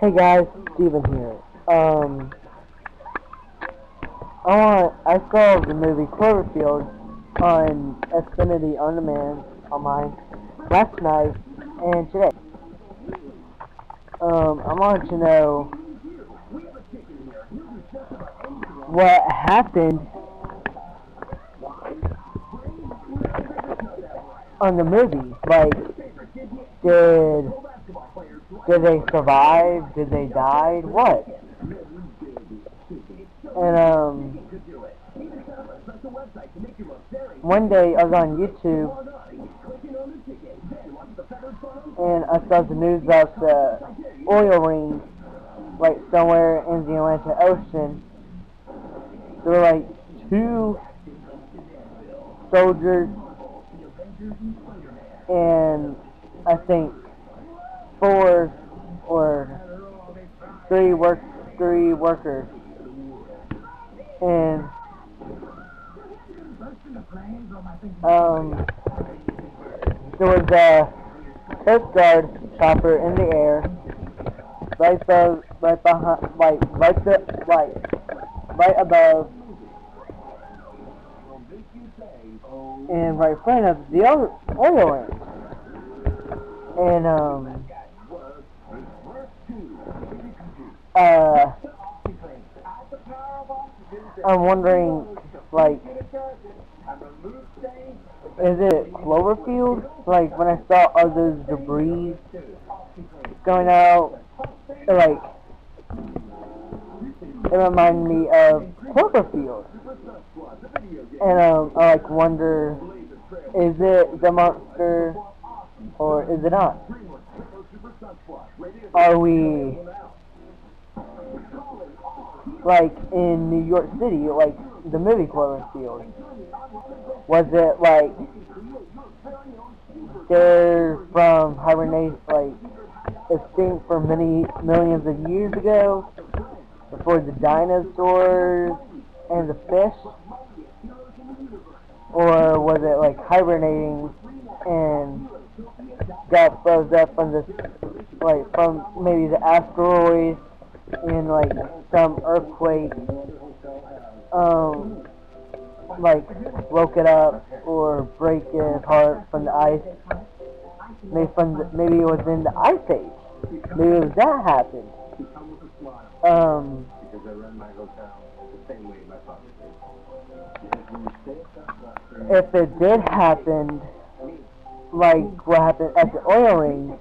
Hey guys, Steven here. Um, I want, I saw the movie Cloverfield on Xfinity On Demand on mine last night and today. Um, I want to know what happened on the movie. Like, did did they survive? Did they die? What? And um, one day I was on YouTube and I saw the news about the oil ring, like somewhere in the Atlantic Ocean. There were like two soldiers and I think four or three work three workers. And um there was a Coast Guard chopper in the air right above right behind like right the like right above. And right in front of the oil, oil and um uh I'm wondering like is it Cloverfield? Like when I saw all those debris going out like it reminded me of Cloverfield. And um I like wonder is it the monster or is it not? Are we like in New York City, like the movie Cloverfield? Was it like they're from hibernation, like extinct for many millions of years ago, before the dinosaurs and the fish? Or was it like hibernating and got froze up from the like from maybe the asteroid and like some earthquake, um, like broke it up or break it apart from the ice. Maybe from the, maybe it was in the ice age. Maybe it was that happened. Um, if it did happen, like what happened at the oil ring,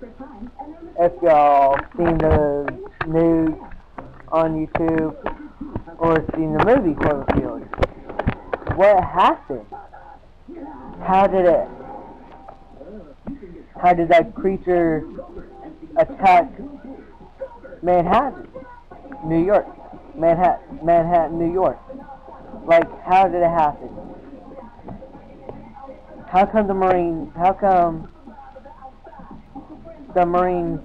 if y'all seen the news on YouTube or seen the movie Cloverfield, what happened? How did it? How did that creature attack Manhattan, New York, Manhattan, Manhattan, New York? Like, how did it happen? How come the Marine, how come the Marine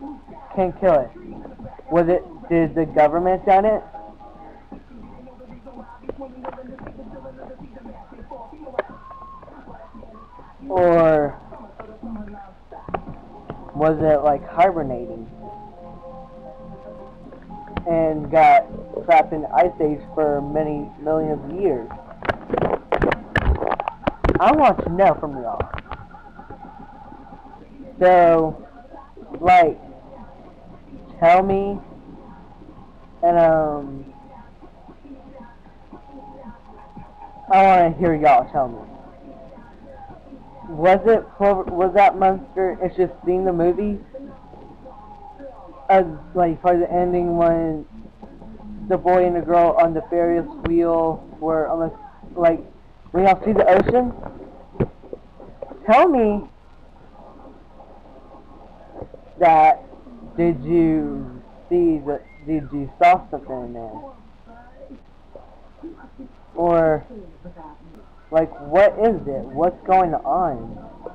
can't kill it? Was it, did the government done it? Or was it like hibernating and got trapped in ice age for many millions of years? I want to know from y'all. So, like, tell me, and um, I want to hear y'all tell me. Was it was that monster? It's just seeing the movie, as like for the ending when the boy and the girl on the Ferris wheel were almost like when y'all see the ocean. Tell me that did you see the did you saw something in there? Or like what is it? What's going on?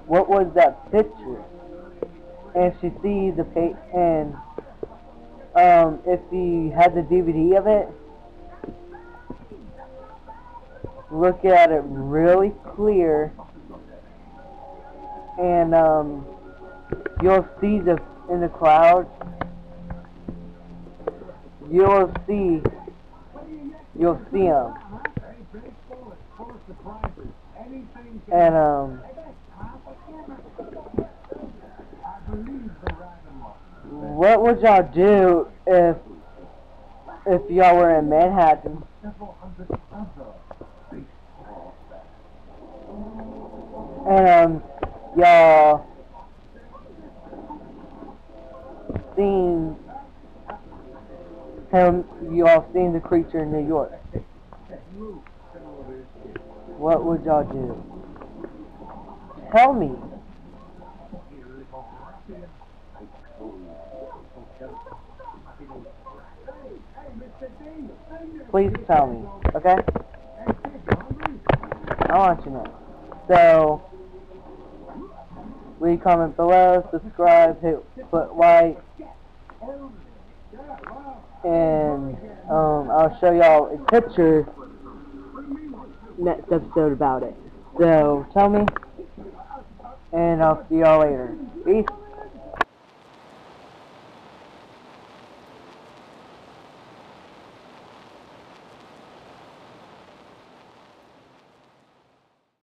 What was that picture? And she sees the page and um if he had the DVD of it look at it really clear and um, you'll see the in the clouds you'll see, you'll see them. And, um, what would y'all do if, if y'all were in Manhattan? And, um, y'all seen him, y'all seen the creature in New York. What would y'all do? Tell me. Please tell me, okay? I want you to know. So, leave comment below, subscribe, hit put like, and um, I'll show y'all a picture next episode about it. So, tell me, and I'll see y'all later. Peace.